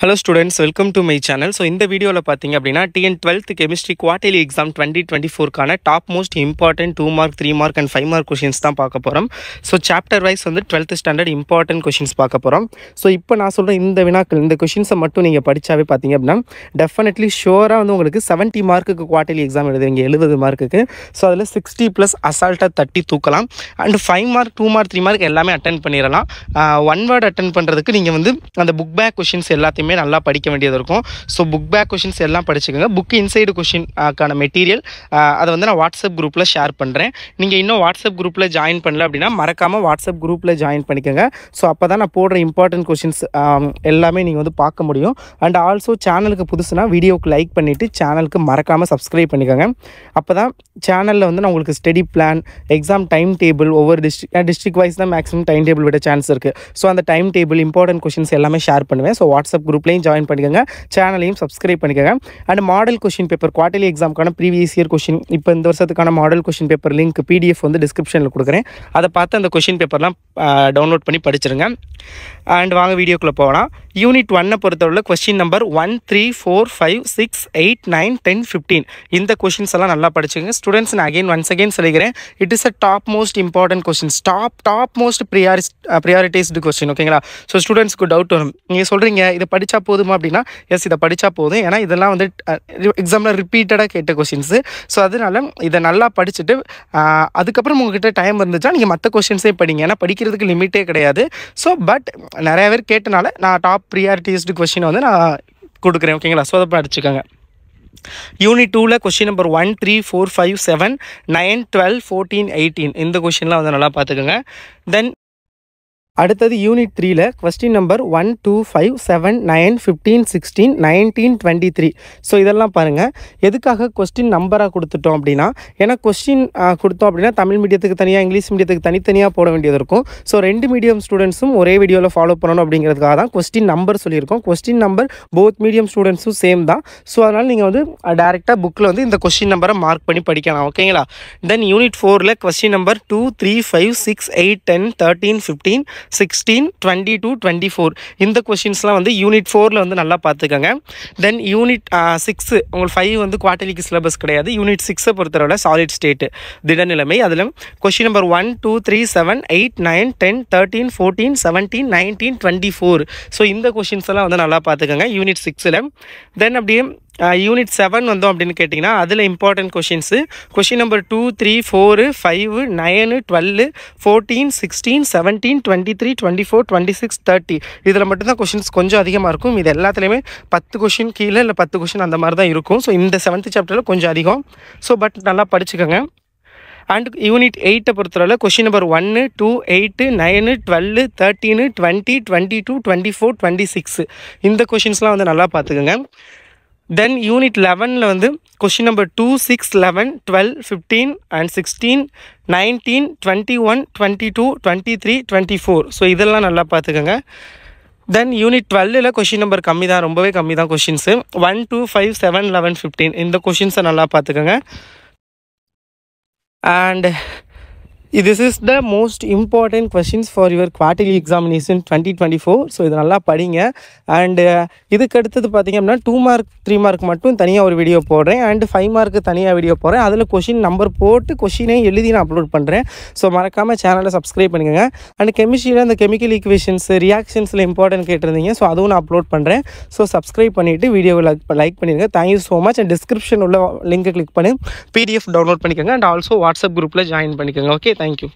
Hello students welcome to my channel so இந்த வீடியோவில் பார்த்தீங்க அப்படின்னா TN twelfth chemistry quarterly exam twenty twenty ஃபோர்க்கான top most important two mark three mark and five mark questions தான் பார்க்க போகிறோம் so chapter wise வந்து twelfth standard important questions பார்க்க போகிறோம் ஸோ இப்போ நான் சொல்கிற இந்த வினாக்கள் இந்த கொஷின்ஸை மட்டும் நீங்கள் படித்தாவே பார்த்தீங்க அப்படின்னா டெஃபினெட்லி ஷோராக வந்து உங்களுக்கு செவன்ட்டி மார்க்குக்கு குவார்டர்லி எக்ஸாம் எழுதுவீங்க எழுபது மார்க்குக்கு ஸோ அதில் சிக்ஸ்டி ப்ளஸ் அசால்ட்டாக தட்டி தூக்கலாம். And five mark two mark three mark எல்லாமே அட்டன் பண்ணிடலாம் ஒன் வேர்ட் அட்டன் பண்ணுறதுக்கு நீங்கள் வந்து அந்த புக் பேக் கொஷின்ஸ் எல்லாத்தையுமே நல்லா படிக்க வேண்டியது இருக்கும். ஸோ புக் பேக் கொஷின்ஸ் எல்லாம் படிச்சுக்கோங்க. புக் இன்சைடு கொஷின்க்கான மெட்டீரியல் அதை வந்து நான் வாட்ஸ்அப் குரூப்பில் ஷேர் பண்ணுறேன் நீங்கள் இன்னும் வாட்ஸ்அப் குரூப்பில் ஜாயின் பண்ணல அப்படின்னா மறக்காமல் வாட்ஸ்அப் குரூப்பில் ஜாயின் பண்ணிக்கோங்க. ஸோ அப்போ தான் நான் போடுற இம்பார்ட்டன்ட் கொஷின்ஸ் எல்லாமே நீங்கள் வந்து பார்க்க முடியும். அண்ட் ஆல்சோ சேனலுக்கு புதுசுனா வீடியோவுக்கு லைக் பண்ணிவிட்டு சேனலுக்கு மறக்காமல் சப்ஸ்கிரைப் பண்ணிக்கோங்க. அப்போ தான் சேனலில் வந்து நான் உங்களுக்கு study plan exam time table ஒவ்வொரு டிஸ்ட்ரிக் டிஸ்ட்ரிக் வைஸ் தான் மேக்ஸிமம் டைம் டேபிள் விட சான்ஸ் இருக்குது ஸோ அந்த டைம் டேபிள் இம்பார்ட்டன்ட் கொஷின்ஸ் எல்லாமே ஷேர் பண்ணுவேன். ஸோ வாட்ஸ்அப் குரூப் குரூப்லையும் ஜாயின் பண்ணிக்கோங்க. சேனலையும் சப்ஸ்கிரைப் பண்ணிக்கோங்க. And model question paper quarterly எக்ஸாமுக்கான previous year question இப்போ இந்த வருஷத்துக்கான model question paper link PDF வந்து டிஸ்கிரிப்ஷனில் கொடுக்குறேன். அதை பார்த்து அந்த கொஷின் பேப்பர்லாம் டவுன்லோட் பண்ணி படிச்சிருங்க. அண்ட் வாங்க வீடியோக்குள்ளே போகலாம். யூனிட் ஒன்னை பொறுத்தவரை question number one three four five six eight nine ten fifteen இந்த கொஷின்ஸ் எல்லாம் நல்லா படிச்சுங்க ஸ்டூடெண்ட்ஸ் நான் அகைன் ஒன்ஸ் அகைன் சொல்லிக்கிறேன். It is a top most important questions top top most priorities prioritised question ஓகேங்களா ஸோ ஸ்டூடெண்ட்ஸ்க்கு டவுட் வரும். நீங்கள் சொல்கிறீங்க இதை படித்தா போதுமா அப்படின்னா எஸ் இதை படித்தா போதும். ஏன்னா இதெல்லாம் வந்து எக்ஸாமில் ரிப்பீட்டடாக கேட்ட கொஷின்ஸு ஸோ அதனால இதை நல்லா படிச்சுட்டு அதுக்கப்புறம் உங்ககிட்ட டைம் இருந்துச்சா நீங்கள் மற்ற கொஷின்ஸே படிங்க. ஏன்னா படிக்கிறதுக்கு லிமிட்டே கிடையாது. ஸோ பட் நிறைய பேர் கேட்டனால நான் டாப் ப்ரியாரிட்டிஸ்டு கொஷினை வந்து நான் கொடுக்குறேன் ஓகேங்களா ஸோ அதை படிச்சுக்கோங்க யூனிட் டூவில் question number one three four five seven nine twelve fourteen eighteen இந்த கொஷின்லாம் வந்து நல்லா பார்த்துக்கோங்க. தென் அடுத்தது யூனிட் த்ரீல question number one two five seven nine fifteen sixteen nineteen twenty three so இதெல்லாம் பாருங்கள் எதுக்காக கொஸ்டின் நம்பராக கொடுத்துட்டோம் அப்படின்னா ஏன்னா கொஸ்டின் கொடுத்தோம் அப்படின்னா தமிழ் மீடியத்துக்கு தனியாக இங்கிலீஷ் மீடியத்துக்கு தனித்தனியாக போட வேண்டியது இருக்கும். ஸோ ரெண்டு மீடியம் ஸ்டூடெண்ட்ஸும் ஒரே வீடியோவில் ஃபாலோ பண்ணணும் அப்படிங்கிறதுக்காக தான் கொஸ்டின் நம்பர் சொல்லியிருக்கோம். கொஸ்டின் நம்பர் போத் மீடியம் ஸ்டூடெண்ட்ஸும் சேம் தான். ஸோ அதனால் நீங்கள் வந்து டேரெக்டாக புக்கில் வந்து இந்த கொஸ்டின் நம்பரை மார்க் பண்ணி படிக்கலாம். ஓகேங்களா தென் யூனிட் ஃபோரில் question number two three five six eight ten thirteen fifteen sixteen twenty two twenty four இந்த கொஷின்ஸ்லாம் வந்து யூனிட் ஃபோரில் வந்து நல்லா பார்த்துக்கோங்க. தென் யூனிட் சிக்ஸு உங்களுக்கு ஃபைவ் வந்து குவார்டர்லிக்கு சிலபஸ் கிடையாது. யூனிட் சிக்ஸை பொறுத்தவரை சாலிட் ஸ்டேட்டு திடநிலைமை. அதில் question number one two three seven eight nine ten thirteen fourteen seventeen nineteen twenty four so இந்த கொஷின்ஸ் எல்லாம் வந்து நல்லா பார்த்துக்கோங்க. யூனிட் சிக்ஸில் தென் அப்படியே யூனிட் செவன் வந்தோம் அப்படின்னு கேட்டிங்கன்னா அதில் important questions question number two three four five nine twelve fourteen sixteen seventeen twenty three twenty four twenty six thirty இதில் மட்டும்தான் கொஷின்ஸ் கொஞ்சம் அதிகமாக இருக்கும். இது எல்லாத்துலேயுமே பத்து கொஷின் கீழே இல்லை பத்து கொஷின் அந்த மாதிரி தான் இருக்கும். ஸோ இந்த செவன்த் சாப்டரில் கொஞ்சம் அதிகம். ஸோ பட் நல்லா படிச்சுக்கோங்க. அண்ட் யூனிட் எயிட்டை பொறுத்தளவில் கொஷின் நம்பர் ஒன்று two eight nine twelve thirteen twenty twenty two twenty four twenty six இந்த கொஷின்ஸ்லாம் வந்து நல்லா பார்த்துக்கோங்க. தென் யூனிட் லெவனில் வந்து question number two six eleven twelve fifteen and sixteen nineteen twenty one twenty two twenty three twenty four so இதெல்லாம் நல்லா பார்த்துக்கோங்க. தென் யூனிட் டுவெல்லில் கொஷின் நம்பர் கம்மி தான் ரொம்பவே கம்மி தான் questions one two five seven eleven fifteen இந்த கொஷின்ஸை நல்லா பார்த்துக்கோங்க. And this is the most important questions for your quarterly examination twenty twenty four so இது நல்லா படிங்க. அண்டு uh, இதுக்கு அடுத்தது பார்த்திங்க அப்படின்னா டூ மார்க் த்ரீ மார்க் மட்டும் தனியாக ஒரு வீடியோ போடுறேன். அண்டு ஃபைவ் மார்க்கு தனியாக வீடியோ போடுறேன். அதில் கொஷின் நம்பர் போட்டு கொஷினே எழுதி நான் அப்லோட் பண்ணுறேன் ஸோ மறக்காமல் சேனலை சப்ஸ்கிரைப் பண்ணிக்கோங்க. அண்ட் கெமிஸ்ட்ரியில் அந்த கெமிக்கல் ஈக்குவேஷன்ஸ் ரியாக்ஷன்ஸில் இம்பார்ட்டன்ட் கேட்டிருந்தீங்க. ஸோ அதுவும் நான் அப்லோட் பண்ணுறேன் ஸோ சப்ஸ்கிரைப் பண்ணிவிட்டு வீடியோவை லைக் லைக் பண்ணிடுங்க thank you so much and description உள்ள லிங்க் கிளிக் பண்ணி. பிடிஎஃப் டவுன்லோட் பண்ணிக்கோங்க. அண்ட் ஆல்சோ வாட்ஸ்அப் குரூப்பில் ஜாயின் பண்ணிக்கோங்க. Okay thank you